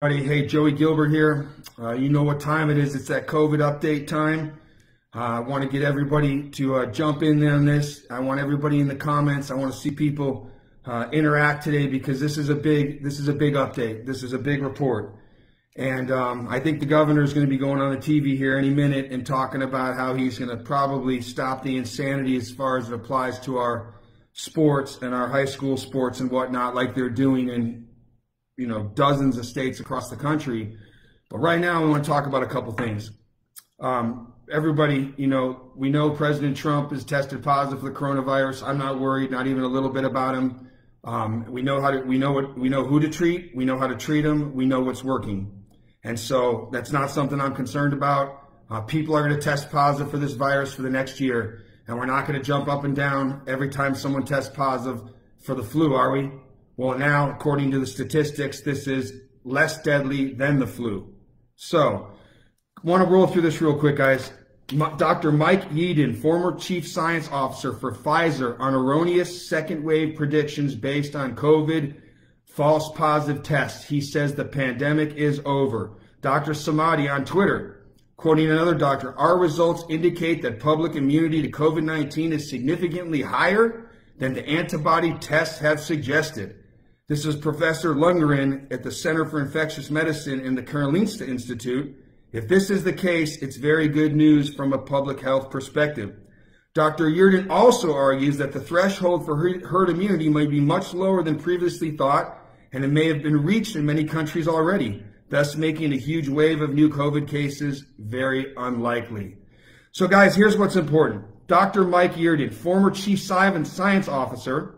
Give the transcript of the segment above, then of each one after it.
Hey, Joey Gilbert here. Uh, you know what time it is. It's that COVID update time. Uh, I want to get everybody to uh, jump in on this. I want everybody in the comments. I want to see people uh, interact today because this is a big this is a big update. This is a big report, and um, I think the governor is going to be going on the TV here any minute and talking about how he's going to probably stop the insanity as far as it applies to our sports and our high school sports and whatnot, like they're doing in you know, dozens of states across the country. But right now, we want to talk about a couple things. Um, everybody, you know, we know President Trump is tested positive for the coronavirus. I'm not worried, not even a little bit about him. Um, we know how to, we know what, we know who to treat. We know how to treat him. We know what's working. And so that's not something I'm concerned about. Uh, people are going to test positive for this virus for the next year. And we're not going to jump up and down every time someone tests positive for the flu, are we? Well, now, according to the statistics, this is less deadly than the flu. So, want to roll through this real quick, guys. Dr. Mike Yeadon, former chief science officer for Pfizer, on erroneous second wave predictions based on COVID false positive tests. He says the pandemic is over. Dr. Samadi on Twitter, quoting another doctor, our results indicate that public immunity to COVID 19 is significantly higher than the antibody tests have suggested. This is Professor Ljunggren at the Center for Infectious Medicine in the Karolinska Institute. If this is the case, it's very good news from a public health perspective. Dr. Yeadon also argues that the threshold for herd immunity may be much lower than previously thought, and it may have been reached in many countries already, thus making a huge wave of new COVID cases very unlikely. So guys, here's what's important. Dr. Mike Yeadon, former chief science officer,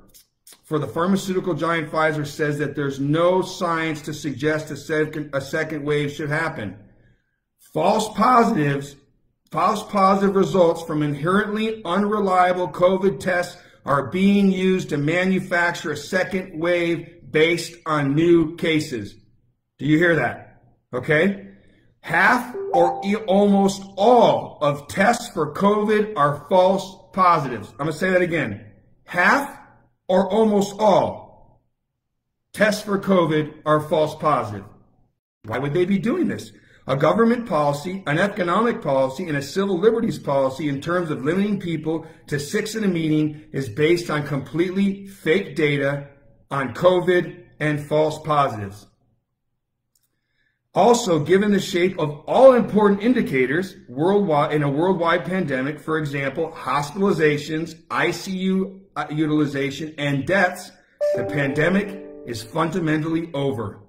for the pharmaceutical giant Pfizer says that there's no science to suggest a second, a second wave should happen. False positives, false positive results from inherently unreliable COVID tests are being used to manufacture a second wave based on new cases. Do you hear that? Okay? Half or almost all of tests for COVID are false positives. I'm going to say that again. Half or almost all tests for COVID are false positive. Why would they be doing this? A government policy, an economic policy, and a civil liberties policy in terms of limiting people to six in a meeting is based on completely fake data on COVID and false positives. Also, given the shape of all important indicators worldwide in a worldwide pandemic, for example, hospitalizations, ICU uh, utilization, and deaths, the pandemic is fundamentally over.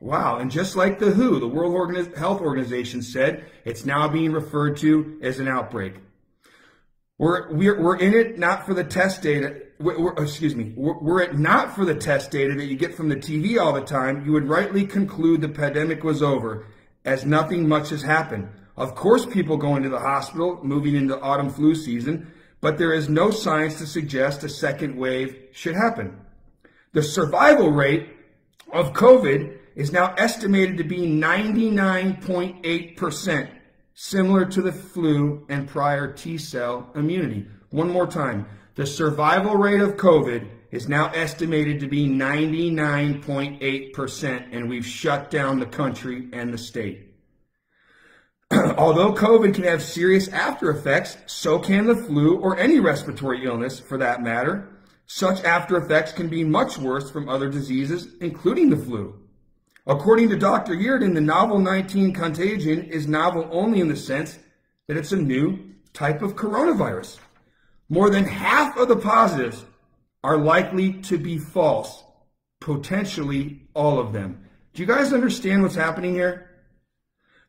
Wow. And just like the WHO, the World Health Organization said, it's now being referred to as an outbreak. We're, we're, we're in it not for the test data. We're, excuse me. We're, we're not for the test data that you get from the TV all the time. You would rightly conclude the pandemic was over as nothing much has happened. Of course, people go into the hospital moving into autumn flu season but there is no science to suggest a second wave should happen. The survival rate of COVID is now estimated to be 99.8%, similar to the flu and prior T cell immunity. One more time. The survival rate of COVID is now estimated to be 99.8%, and we've shut down the country and the state. Although COVID can have serious after effects, so can the flu or any respiratory illness for that matter. Such after effects can be much worse from other diseases, including the flu. According to Dr. Yeadon, the novel 19 contagion is novel only in the sense that it's a new type of coronavirus. More than half of the positives are likely to be false, potentially all of them. Do you guys understand what's happening here?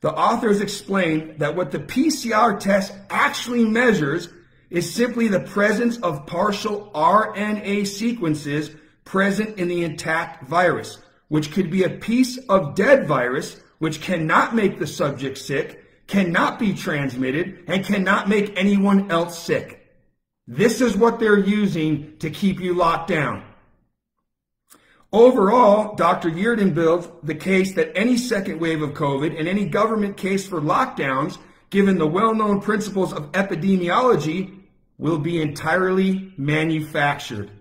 The authors explain that what the PCR test actually measures is simply the presence of partial RNA sequences present in the intact virus, which could be a piece of dead virus, which cannot make the subject sick, cannot be transmitted, and cannot make anyone else sick. This is what they're using to keep you locked down. Overall, Dr. Yeadon builds the case that any second wave of COVID and any government case for lockdowns, given the well-known principles of epidemiology, will be entirely manufactured.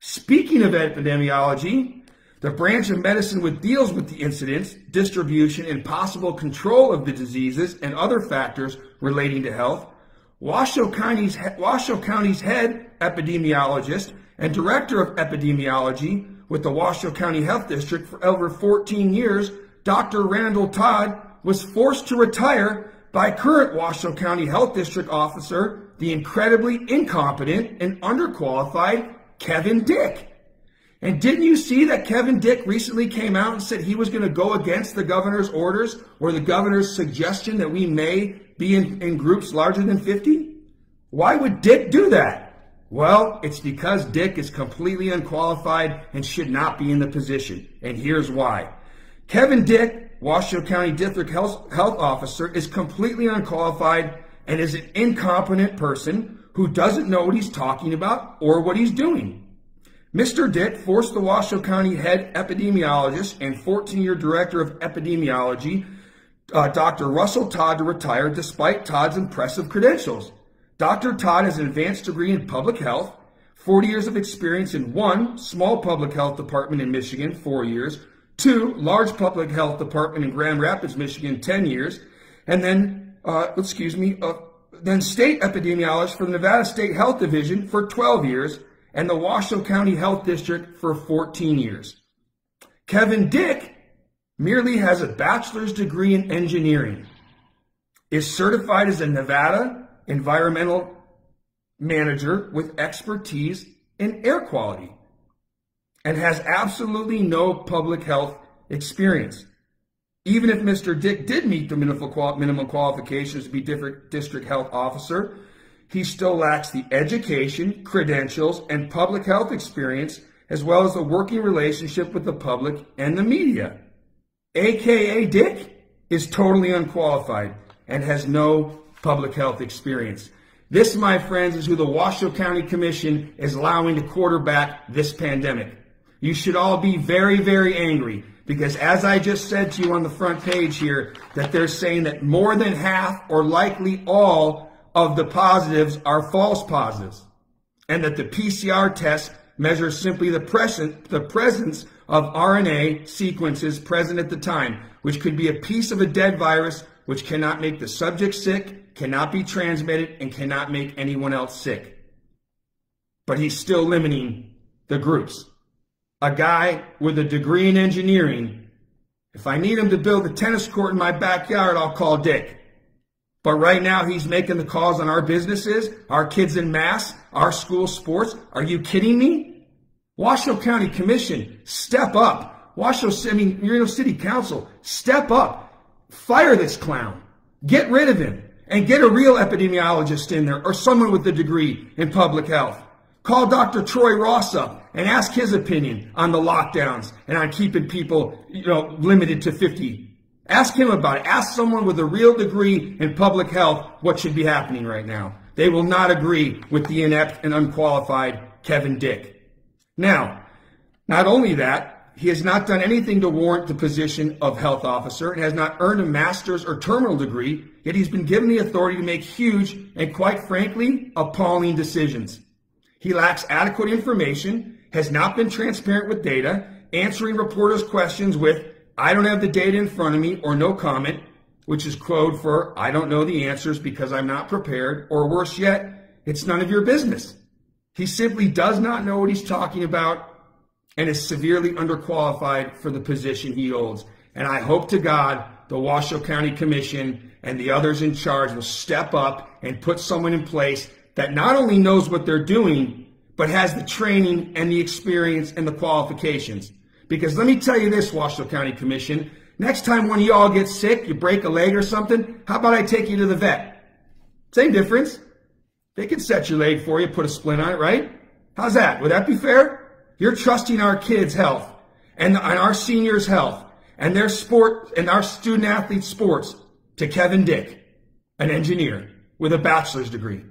Speaking of epidemiology, the branch of medicine which deals with the incidence, distribution, and possible control of the diseases and other factors relating to health, Washoe County's, Washoe County's head epidemiologist and director of epidemiology with the Washoe County Health District for over 14 years, Dr. Randall Todd, was forced to retire by current Washoe County Health District officer, the incredibly incompetent and underqualified Kevin Dick. And didn't you see that Kevin Dick recently came out and said he was going to go against the governor's orders or the governor's suggestion that we may be in, in groups larger than 50? Why would Dick do that? Well, it's because Dick is completely unqualified and should not be in the position. And here's why. Kevin Dick, Washoe County District Health, Health Officer, is completely unqualified and is an incompetent person who doesn't know what he's talking about or what he's doing. Mr. Dick forced the Washoe County head epidemiologist and 14 year director of epidemiology, uh, Dr. Russell Todd, to retire despite Todd's impressive credentials. Dr. Todd has an advanced degree in public health, 40 years of experience in one small public health department in Michigan, four years, two large public health department in Grand Rapids, Michigan, 10 years, and then, uh, excuse me, uh, then state epidemiologist for the Nevada State Health Division for 12 years, and the Washoe County Health District for 14 years. Kevin Dick merely has a bachelor's degree in engineering, is certified as a Nevada environmental manager with expertise in air quality, and has absolutely no public health experience. Even if Mr. Dick did meet the minimum qualifications to be district health officer, he still lacks the education, credentials, and public health experience, as well as a working relationship with the public and the media. AKA Dick is totally unqualified and has no public health experience. This, my friends, is who the Washoe County Commission is allowing to quarterback this pandemic. You should all be very, very angry because as I just said to you on the front page here, that they're saying that more than half or likely all of the positives are false positives, and that the PCR test measures simply the, present, the presence of RNA sequences present at the time, which could be a piece of a dead virus which cannot make the subject sick, cannot be transmitted, and cannot make anyone else sick. But he's still limiting the groups. A guy with a degree in engineering, if I need him to build a tennis court in my backyard, I'll call Dick. But right now, he's making the calls on our businesses, our kids in mass, our school sports. Are you kidding me? Washoe County Commission, step up. Washoe, I mean, Reno City Council, step up. Fire this clown. Get rid of him and get a real epidemiologist in there or someone with a degree in public health. Call Dr. Troy Ross up and ask his opinion on the lockdowns and on keeping people, you know, limited to 50 Ask him about it. Ask someone with a real degree in public health what should be happening right now. They will not agree with the inept and unqualified Kevin Dick. Now, not only that, he has not done anything to warrant the position of health officer and has not earned a master's or terminal degree, yet he's been given the authority to make huge and quite frankly, appalling decisions. He lacks adequate information, has not been transparent with data, answering reporters' questions with I don't have the data in front of me or no comment, which is code for I don't know the answers because I'm not prepared, or worse yet, it's none of your business. He simply does not know what he's talking about and is severely underqualified for the position he holds. And I hope to God the Washoe County Commission and the others in charge will step up and put someone in place that not only knows what they're doing, but has the training and the experience and the qualifications. Because let me tell you this, Washoe County Commission, next time one of y'all gets sick, you break a leg or something, how about I take you to the vet? Same difference. They can set your leg for you, put a splint on it, right? How's that? Would that be fair? You're trusting our kids' health and, and our seniors' health and their sport and our student athletes' sports to Kevin Dick, an engineer with a bachelor's degree.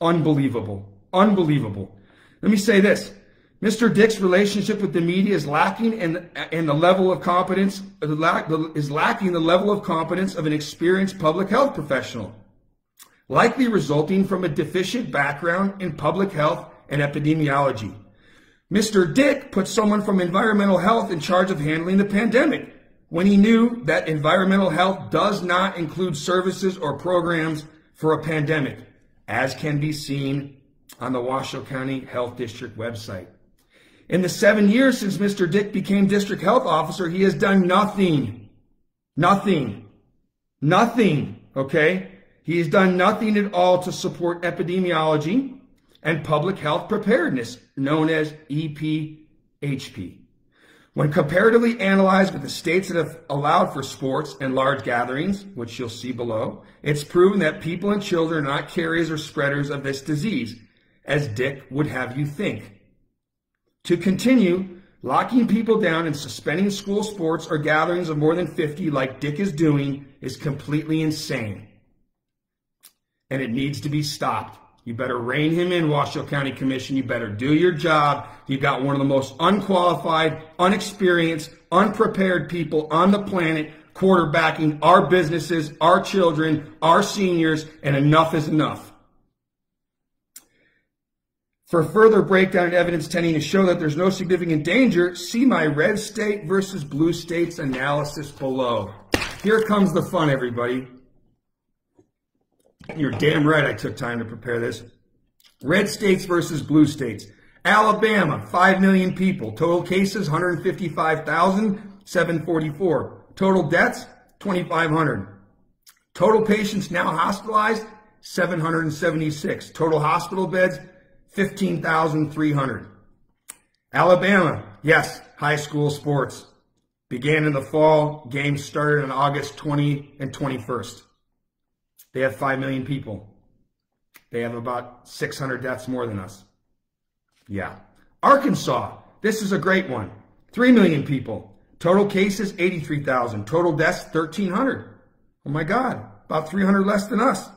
Unbelievable. Unbelievable. Let me say this. Mr. Dick's relationship with the media is lacking in, in the level of competence, is lacking the level of competence of an experienced public health professional, likely resulting from a deficient background in public health and epidemiology. Mr. Dick put someone from environmental health in charge of handling the pandemic when he knew that environmental health does not include services or programs for a pandemic, as can be seen on the Washoe County Health District website. In the seven years since Mr. Dick became district health officer, he has done nothing. Nothing. Nothing. Okay? He has done nothing at all to support epidemiology and public health preparedness, known as EPHP. When comparatively analyzed with the states that have allowed for sports and large gatherings, which you'll see below, it's proven that people and children are not carriers or spreaders of this disease, as Dick would have you think. To continue, locking people down and suspending school sports or gatherings of more than 50 like Dick is doing is completely insane. And it needs to be stopped. You better rein him in, Washoe County Commission. You better do your job. You've got one of the most unqualified, unexperienced, unprepared people on the planet quarterbacking our businesses, our children, our seniors, and enough is enough. For further breakdown and evidence tending to show that there's no significant danger, see my red state versus blue states analysis below. Here comes the fun, everybody. You're damn right I took time to prepare this. Red states versus blue states. Alabama, 5 million people. Total cases, 155,744. Total deaths, 2,500. Total patients now hospitalized, 776. Total hospital beds, 15,300. Alabama, yes, high school sports. Began in the fall. Games started on August 20 and 21st. They have 5 million people. They have about 600 deaths more than us. Yeah. Arkansas, this is a great one. 3 million people. Total cases, 83,000. Total deaths, 1,300. Oh my God, about 300 less than us.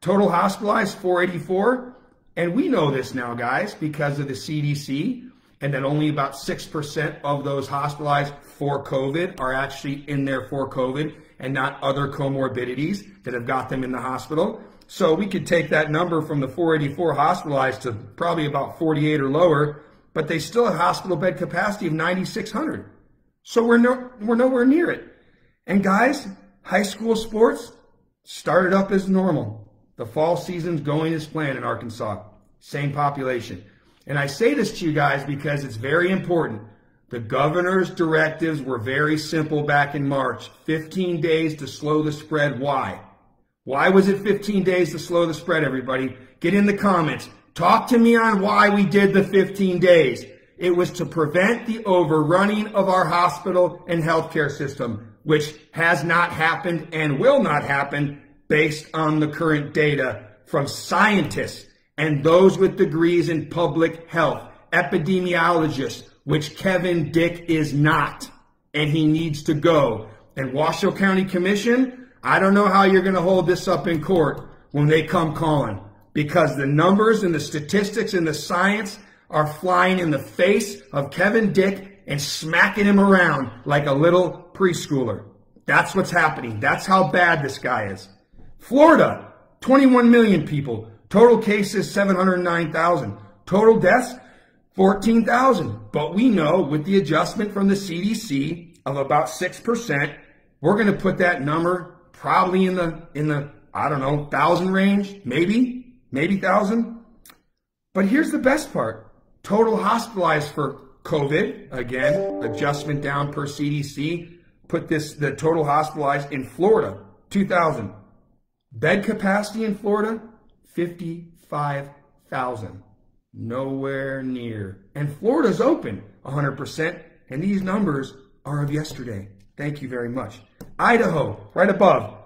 Total hospitalized, 484. And we know this now, guys, because of the CDC, and that only about 6% of those hospitalized for COVID are actually in there for COVID and not other comorbidities that have got them in the hospital. So we could take that number from the 484 hospitalized to probably about 48 or lower, but they still have hospital bed capacity of 9,600. So we're, no, we're nowhere near it. And guys, high school sports started up as normal. The fall season's going as planned in Arkansas. Same population. And I say this to you guys because it's very important. The governor's directives were very simple back in March. 15 days to slow the spread. Why? Why was it 15 days to slow the spread, everybody? Get in the comments. Talk to me on why we did the 15 days. It was to prevent the overrunning of our hospital and healthcare system, which has not happened and will not happen based on the current data from scientists and those with degrees in public health, epidemiologists, which Kevin Dick is not, and he needs to go. And Washoe County Commission, I don't know how you're going to hold this up in court when they come calling because the numbers and the statistics and the science are flying in the face of Kevin Dick and smacking him around like a little preschooler. That's what's happening. That's how bad this guy is. Florida, 21 million people. Total cases, 709,000. Total deaths, 14,000. But we know with the adjustment from the CDC of about 6%, we're going to put that number probably in the, in the, I don't know, thousand range, maybe, maybe thousand. But here's the best part. Total hospitalized for COVID, again, adjustment down per CDC, put this, the total hospitalized in Florida, 2,000. Bed capacity in Florida, 55,000. Nowhere near. And Florida's open 100%, and these numbers are of yesterday. Thank you very much. Idaho, right above.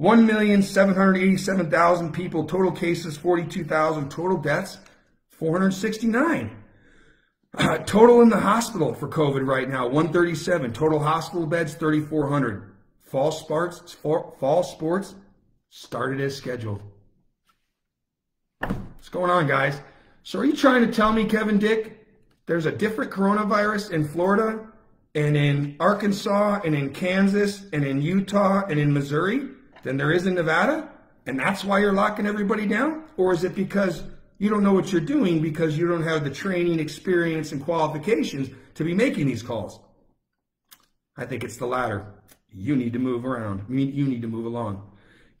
1,787,000 people, total cases 42,000, total deaths 469. Uh, total in the hospital for COVID right now 137, total hospital beds 3,400. Fall sports, fall sports started as scheduled. What's going on, guys? So are you trying to tell me, Kevin Dick, there's a different coronavirus in Florida and in Arkansas and in Kansas and in Utah and in Missouri than there is in Nevada? And that's why you're locking everybody down? Or is it because You don't know what you're doing because you don't have the training, experience, and qualifications to be making these calls. I think it's the latter. You need to move around. You need to move along.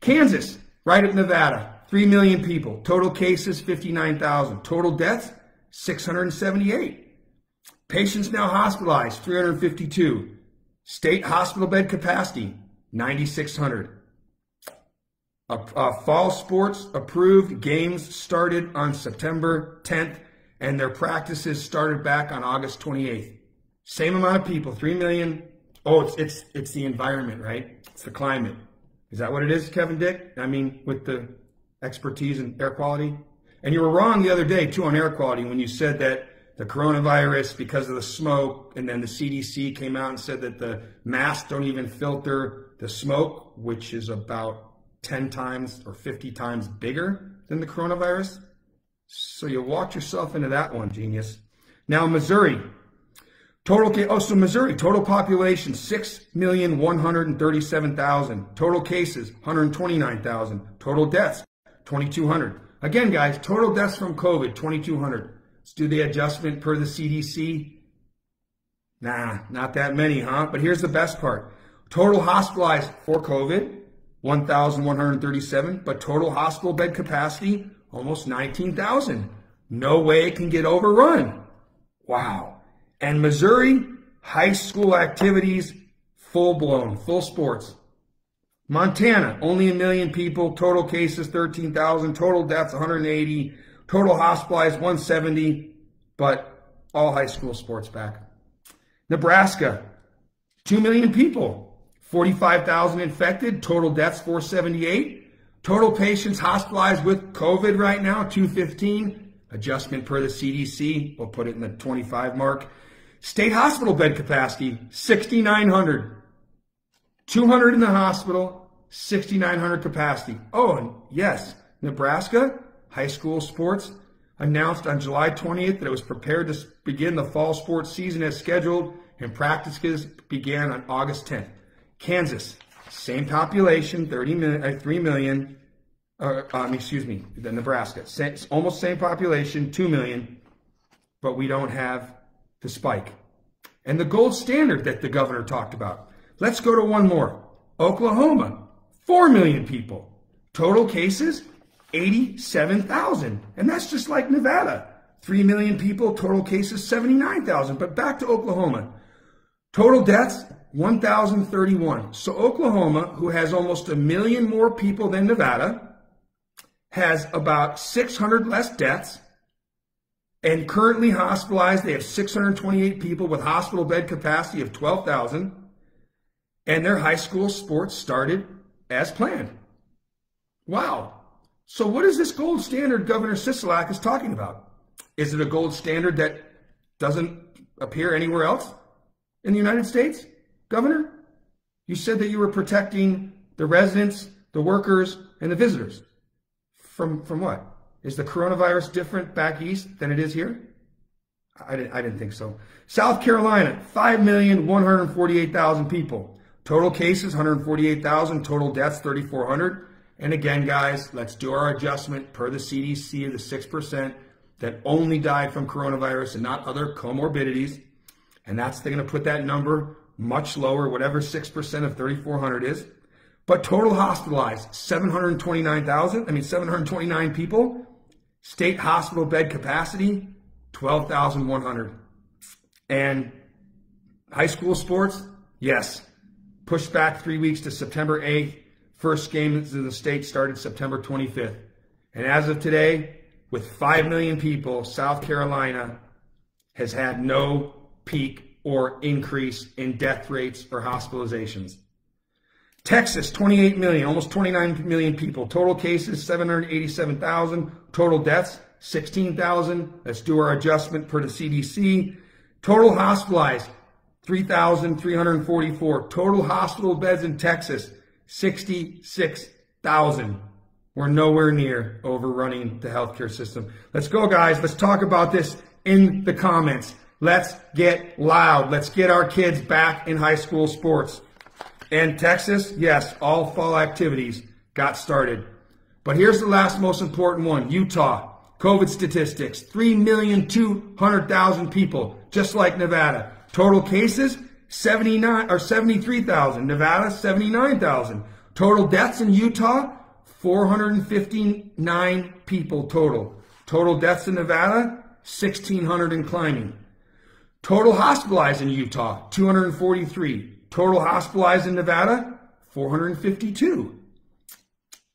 Kansas, right up Nevada, 3 million people. Total cases, 59,000. Total deaths, 678. Patients now hospitalized, 352. State hospital bed capacity, 9,600. Uh, uh, fall sports approved games started on September 10th, and their practices started back on August 28th. Same amount of people, 3 million. Oh, it's, it's, it's the environment, right? It's the climate. Is that what it is, Kevin Dick? I mean, with the expertise in air quality? And you were wrong the other day, too, on air quality when you said that the coronavirus, because of the smoke, and then the CDC came out and said that the masks don't even filter the smoke, which is about 10 times or 50 times bigger than the coronavirus. So you walked yourself into that one, genius. Now, Missouri. Total, case, oh, so Missouri, total population, 6,137,000. Total cases, 129,000. Total deaths, 2,200. Again, guys, total deaths from COVID, 2,200. Let's do the adjustment per the CDC. Nah, not that many, huh? But here's the best part. Total hospitalized for COVID, 1,137, but total hospital bed capacity, almost 19,000. No way it can get overrun. Wow. And Missouri, high school activities, full blown, full sports. Montana, only a million people, total cases 13,000, total deaths 180, total hospitalized 170, but all high school sports back. Nebraska, 2 million people, 45,000 infected, total deaths 478. Total patients hospitalized with COVID right now 215. Adjustment per the CDC, we'll put it in the 25 mark. State hospital bed capacity 6,900. 200 in the hospital, 6,900 capacity. Oh, and yes, Nebraska high school sports announced on July 20th that it was prepared to begin the fall sports season as scheduled and practices began on August 10th. Kansas, same population, 30 million, uh, 3 million. Uh, um, excuse me, the Nebraska, same, almost same population, 2 million, but we don't have the spike. And the gold standard that the governor talked about. Let's go to one more. Oklahoma, 4 million people. Total cases, 87,000. And that's just like Nevada. 3 million people, total cases, 79,000. But back to Oklahoma. Total deaths, 1,031. So Oklahoma, who has almost a million more people than Nevada, has about 600 less deaths and currently hospitalized. They have 628 people with hospital bed capacity of 12,000. And their high school sports started as planned. Wow. So what is this gold standard Governor Sisolak is talking about? Is it a gold standard that doesn't appear anywhere else in the United States? Governor, you said that you were protecting the residents, the workers, and the visitors. From, from what? Is the coronavirus different back east than it is here? I didn't, I didn't think so. South Carolina, 5,148,000 people. Total cases, 148,000. Total deaths, 3,400. And again, guys, let's do our adjustment per the CDC of the 6% that only died from coronavirus and not other comorbidities. And that's, they're going to put that number much lower, whatever 6% of 3,400 is. But total hospitalized, 729,000, I mean, 729 people. State hospital bed capacity, 12,100. And high school sports, yes, pushed back three weeks to September 8th. First games in the state started September 25th. And as of today, with 5 million people, South Carolina has had no peak or increase in death rates or hospitalizations. Texas, 28 million, almost 29 million people. Total cases, 787,000. Total deaths, 16,000. Let's do our adjustment per the CDC. Total hospitalized, 3,344. Total hospital beds in Texas, 66,000. We're nowhere near overrunning the healthcare system. Let's go, guys. Let's talk about this in the comments. Let's get loud. Let's get our kids back in high school sports. And Texas, yes, all fall activities got started. But here's the last most important one Utah. COVID statistics 3,200,000 people, just like Nevada. Total cases 79 or 73,000. Nevada 79,000. Total deaths in Utah 459 people total. Total deaths in Nevada 1,600 and climbing. Total hospitalized in Utah 243. Total hospitalized in Nevada 452.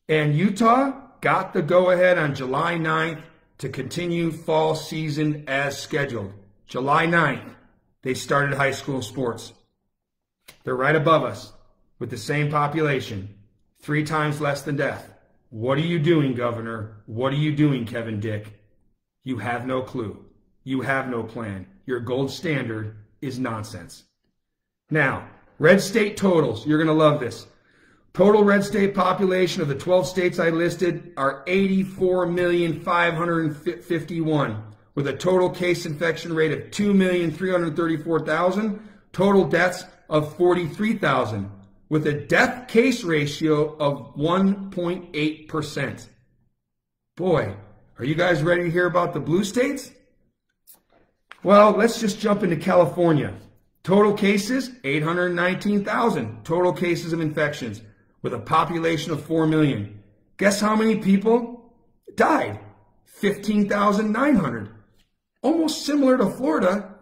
And Utah got the go ahead on July 9th to continue fall season as scheduled. July 9th, they started high school sports. They're right above us with the same population, three times less than death. What are you doing, Governor? What are you doing, Kevin Dick? You have no clue. You have no plan. Your gold standard is nonsense. Now, red state totals. You're going to love this. Total red state population of the 12 states I listed are 84,551 with a total case infection rate of 2,334,000, total deaths of 43,000 with a death case ratio of 1.8%. Boy, are you guys ready to hear about the blue states? Well, let's just jump into California. Total cases, 819,000. Total cases of infections with a population of 4 million. Guess how many people died? 15,900. Almost similar to Florida,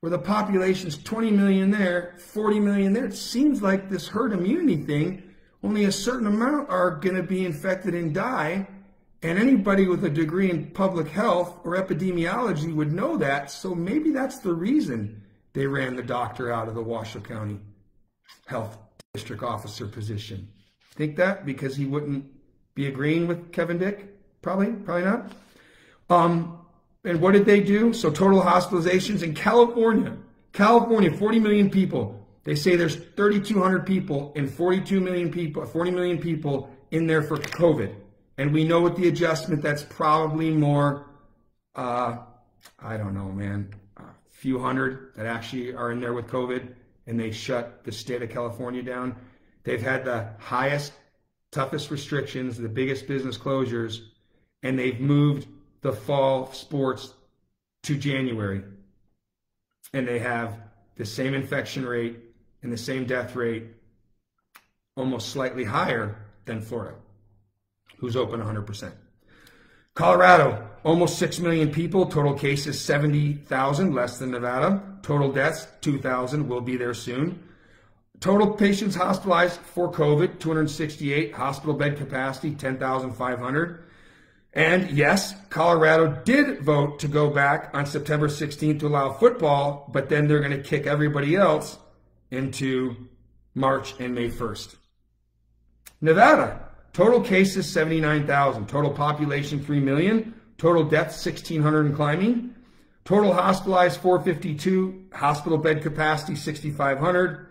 where the population's 20 million there, 40 million there. It seems like this herd immunity thing, only a certain amount are going to be infected and die. And anybody with a degree in public health or epidemiology would know that. So maybe that's the reason they ran the doctor out of the Washoe County Health district officer position. Think that because he wouldn't be agreeing with Kevin Dick? Probably, probably not. Um, and what did they do? So total hospitalizations in California, California, 40 million people. They say there's 3,200 people and 42 million people, 40 million people in there for COVID. And we know with the adjustment, that's probably more, uh, I don't know, man, a few hundred that actually are in there with COVID and they shut the state of California down. They've had the highest, toughest restrictions, the biggest business closures, and they've moved the fall sports to January. And they have the same infection rate and the same death rate, almost slightly higher than Florida, who's open 100%. Colorado, almost 6 million people. Total cases 70,000, less than Nevada. Total deaths 2,000, will be there soon. Total patients hospitalized for COVID 268. Hospital bed capacity 10,500. And yes, Colorado did vote to go back on September 16th to allow football, but then they're going to kick everybody else into March and May 1st. Nevada, Total cases 79,000. Total population 3 million. Total deaths 1,600 and climbing. Total hospitalized 452. Hospital bed capacity 6,500.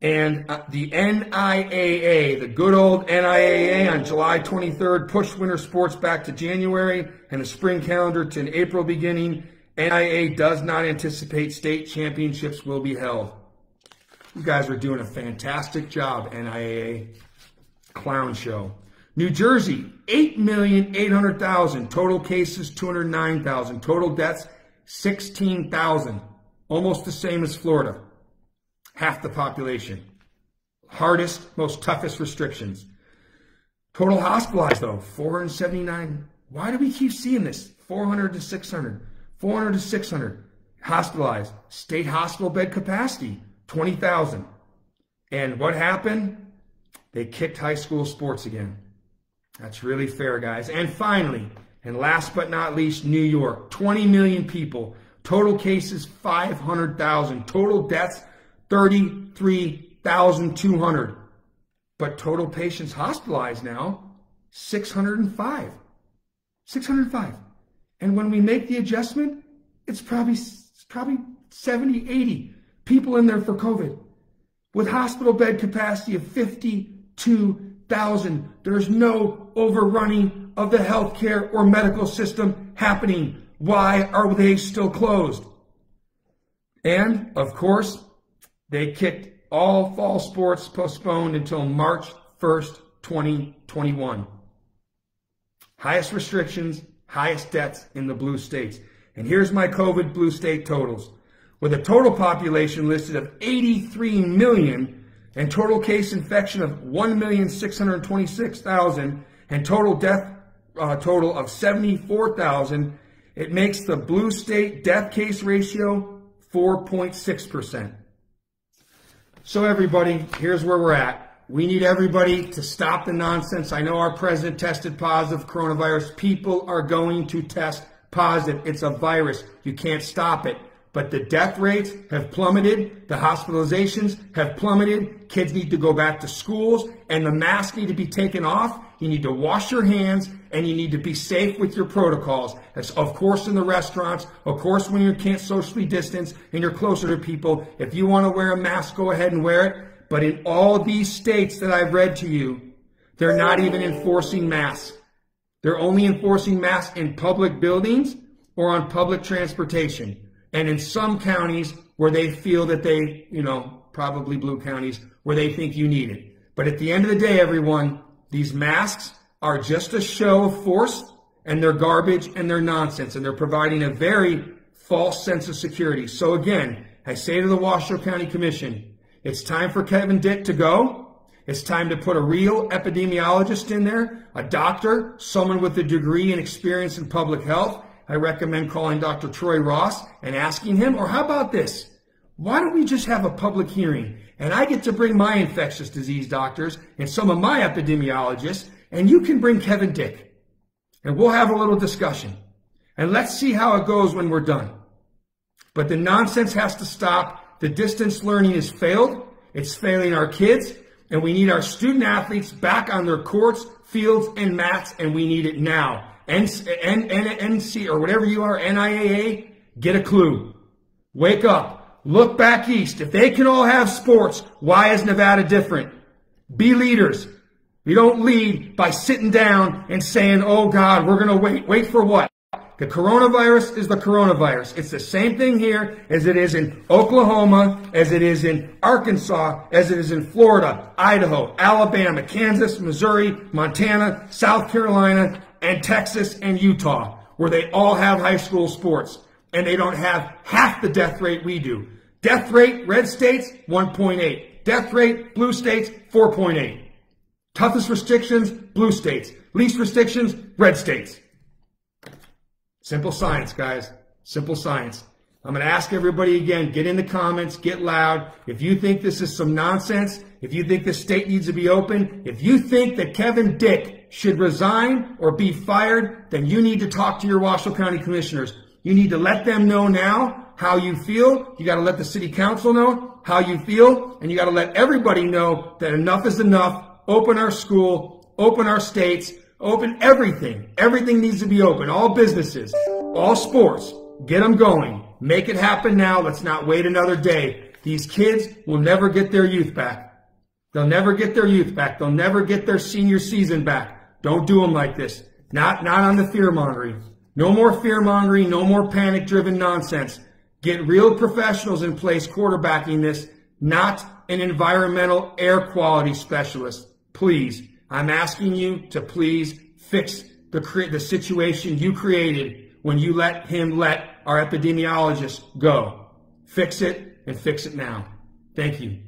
And uh, the NIAA, the good old NIAA on July 23rd pushed winter sports back to January and the spring calendar to an April beginning. NIAA does not anticipate state championships will be held. You guys are doing a fantastic job, NIAA clown show. New Jersey, 8,800,000. Total cases, 209,000. Total deaths, 16,000. Almost the same as Florida. Half the population. Hardest, most toughest restrictions. Total hospitalized, though, 479. Why do we keep seeing this? 400 to 600. 400 to 600. Hospitalized. State hospital bed capacity, 20,000. And what happened? They kicked high school sports again. That's really fair, guys. And finally, and last but not least, New York. 20 million people. Total cases, 500,000. Total deaths, 33,200. But total patients hospitalized now, 605. 605. And when we make the adjustment, it's probably, it's probably 70, 80 people in there for COVID with hospital bed capacity of 50 2,000. There's no overrunning of the healthcare or medical system happening. Why are they still closed? And, of course, they kicked all fall sports postponed until March 1st, 2021. Highest restrictions, highest deaths in the blue states. And here's my COVID blue state totals. With a total population listed of 83 million and total case infection of 1,626,000 and total death uh, total of 74,000, it makes the blue state death case ratio 4.6%. So everybody, here's where we're at. We need everybody to stop the nonsense. I know our president tested positive coronavirus. People are going to test positive. It's a virus. You can't stop it. But the death rates have plummeted. The hospitalizations have plummeted. Kids need to go back to schools and the masks need to be taken off. You need to wash your hands and you need to be safe with your protocols. That's of course in the restaurants, of course when you can't socially distance and you're closer to people. If you want to wear a mask, go ahead and wear it. But in all these states that I've read to you, they're not even enforcing masks. They're only enforcing masks in public buildings or on public transportation. And in some counties where they feel that they, you know, probably blue counties, where they think you need it. But at the end of the day, everyone, these masks are just a show of force and they're garbage and they're nonsense and they're providing a very false sense of security. So again, I say to the Washoe County Commission, it's time for Kevin Dick to go. It's time to put a real epidemiologist in there, a doctor, someone with a degree and experience in public health. I recommend calling Dr. Troy Ross and asking him, or how about this? Why don't we just have a public hearing and I get to bring my infectious disease doctors and some of my epidemiologists and you can bring Kevin Dick and we'll have a little discussion and let's see how it goes when we're done. But the nonsense has to stop the distance learning has failed. It's failing our kids. And we need our student athletes back on their courts, fields, and mats, and we need it now. NC or whatever you are, NIAA, get a clue. Wake up. Look back east. If they can all have sports, why is Nevada different? Be leaders. We don't lead by sitting down and saying, oh God, we're going to wait. Wait for what? The coronavirus is the coronavirus. It's the same thing here as it is in Oklahoma, as it is in Arkansas, as it is in Florida, Idaho, Alabama, Kansas, Missouri, Montana, South Carolina, and Texas and Utah, where they all have high school sports. And they don't have half the death rate we do. Death rate, red states, 1.8. Death rate, blue states, 4.8. Toughest restrictions, blue states. Least restrictions, red states. Simple science, guys. Simple science. I'm going to ask everybody again, get in the comments, get loud. If you think this is some nonsense, if you think the state needs to be open, if you think that Kevin Dick should resign or be fired, then you need to talk to your Washoe County commissioners. You need to let them know now how you feel. You got to let the city council know how you feel. And you got to let everybody know that enough is enough. Open our school, open our states, Open everything. Everything needs to be open. All businesses, all sports. Get them going. Make it happen now. Let's not wait another day. These kids will never get their youth back. They'll never get their youth back. They'll never get their senior season back. Don't do them like this. Not, not on the fear mongering. No more fear mongering. No more panic driven nonsense. Get real professionals in place quarterbacking this, not an environmental air quality specialist. Please. I'm asking you to please fix the, the situation you created when you let him let our epidemiologist go. Fix it and fix it now. Thank you.